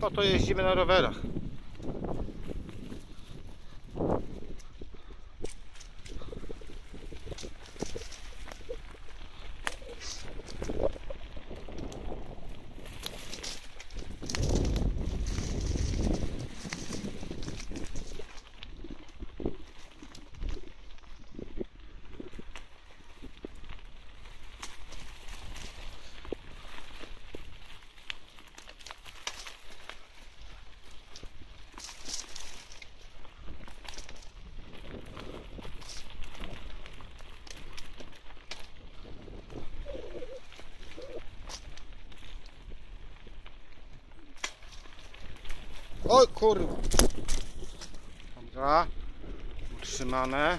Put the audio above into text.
Po to jeździmy na rowerach. Oj kurwa. Dobra. Utrzymane.